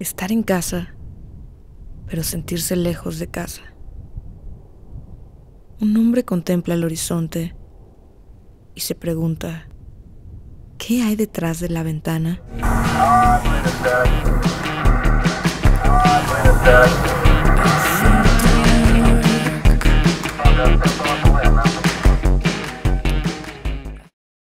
estar en casa, pero sentirse lejos de casa. Un hombre contempla el horizonte y se pregunta, ¿qué hay detrás de la ventana?